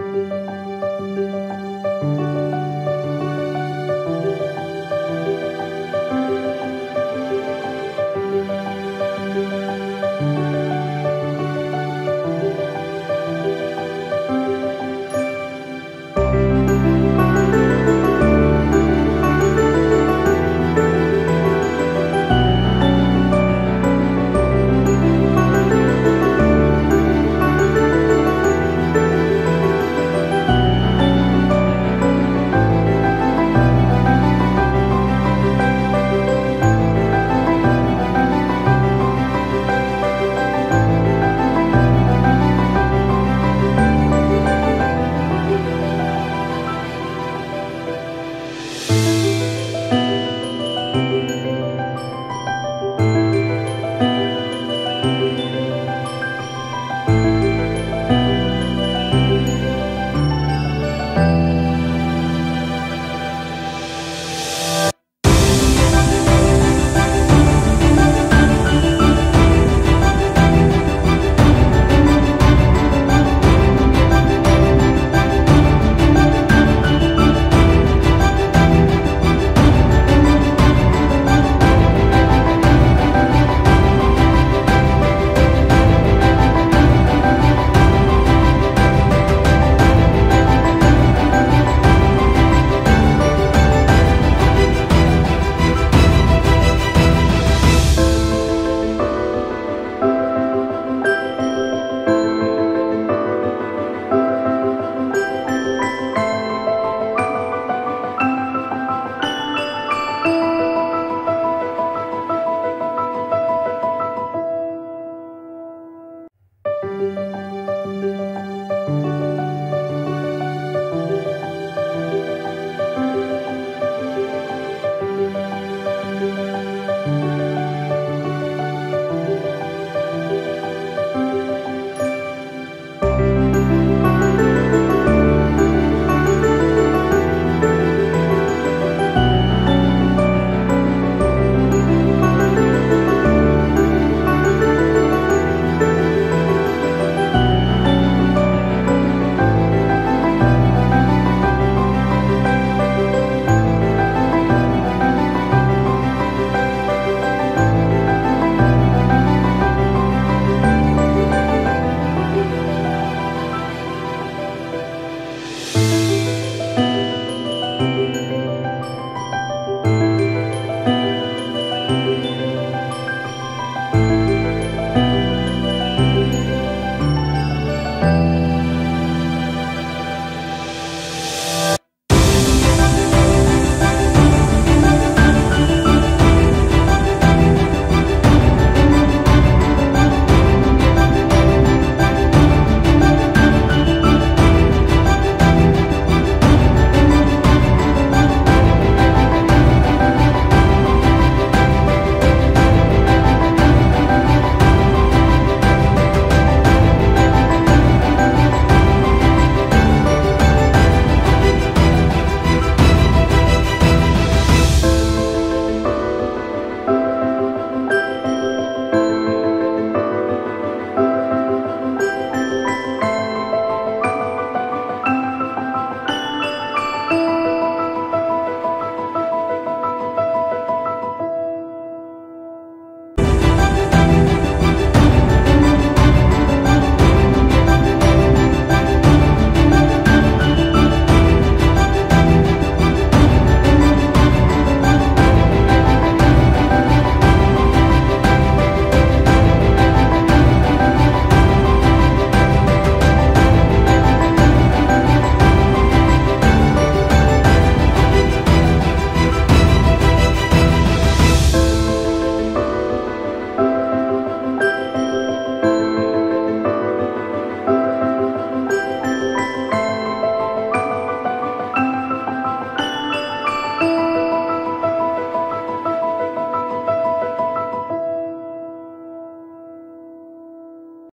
Música